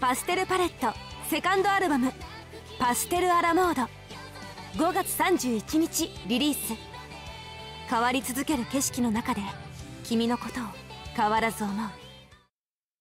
パステルパレットセカンドアルバム「パステルアラモード」5月31日リリース。変わり続ける景色の中で君のことを変わらず思う。